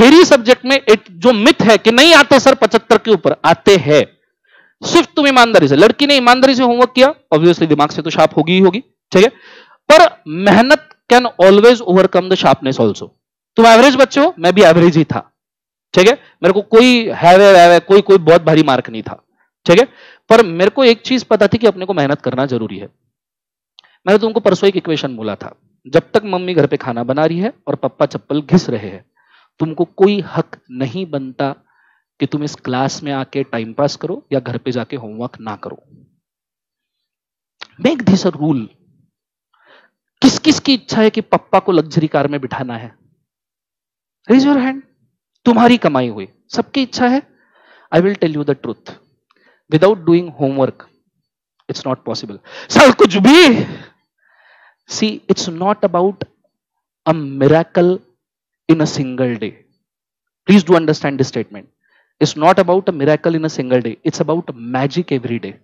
Theory subject में एक जो मिथ है कि नहीं आते सर पचहत्तर के ऊपर, आते हैं। सिर्फ़ तुम ईमानदारी से। लड़की ने ईमानदारी से होमवर्क किया ऑब्वियसली दिमाग से तो शार्प होगी ही होगी, ठीक है? पर मेहनत can always overcome the sharpness also तुम एवरेज बच्चे हो, मैं भी एवरेज ही था, ठीक है? मेरे को कोई हैवे, वैवे, कोई कोई बहुत भारी मार्क नहीं था, ठीक है? पर मेरे को एक चीज़ पता थी कि अपने को मेहनत करना ज़रूरी है। मैंने तुमको परसों एक इक्वेशन बोला था, जब तक मम्मी घर पे खाना बना रही है और पप्पा चप्पल घिस रहे हैं। तुमको कोई हक नहीं बनता कि तुम इस क्लास में आके टाइम पास करो या घर पे जाके होमवर्क ना करो। मेक दिस अ रूल किस किस की इच्छा है कि पप्पा को लग्जरी कार में बिठाना है? रेज योर हैंड तुम्हारी कमाई हुई। सबकी इच्छा है। I will tell you the truth without doing homework it's not possible sir कुछ भी। See it's not about a miracle in a single day. Please do understand this statement. It's not about a miracle in a single day. It's about magic every day.